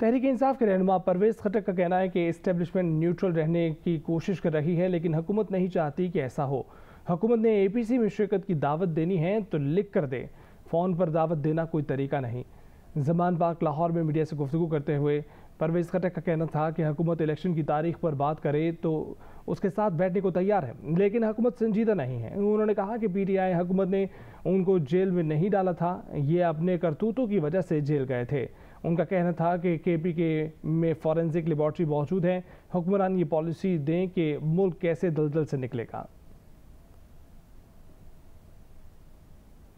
तहरीक इंसाफ के रहनुमा परवेज खटक का कहना है कि इस्टेब्लिशमेंट न्यूट्रल रहने की कोशिश कर रही है, लेकिन हुकूमत नहीं चाहती कि ऐसा हो। हुकूमत ने एपीसी में शिरकत की दावत देनी है तो लिख कर दे। फ़ोन पर दावत देना कोई तरीका नहीं। जमान पाक लाहौर में मीडिया से गुफ्तु करते हुए परवेज खटक का कहना था कि हुकूमत इलेक्शन की तारीख पर बात करे तो उसके साथ बैठने को तैयार है, लेकिन हुकूमत संजीदा नहीं है। उन्होंने कहा कि पीटीआई हुकूमत ने उनको जेल में नहीं डाला था। ये अपने करतूतों की वजह से जेल गए थे। उनका कहना था कि के पी के में फॉरेंसिक लेबॉर्ट्री मौजूद है। हुक्मरान ये पॉलिसी दें कि मुल्क कैसे दलदल से निकलेगा।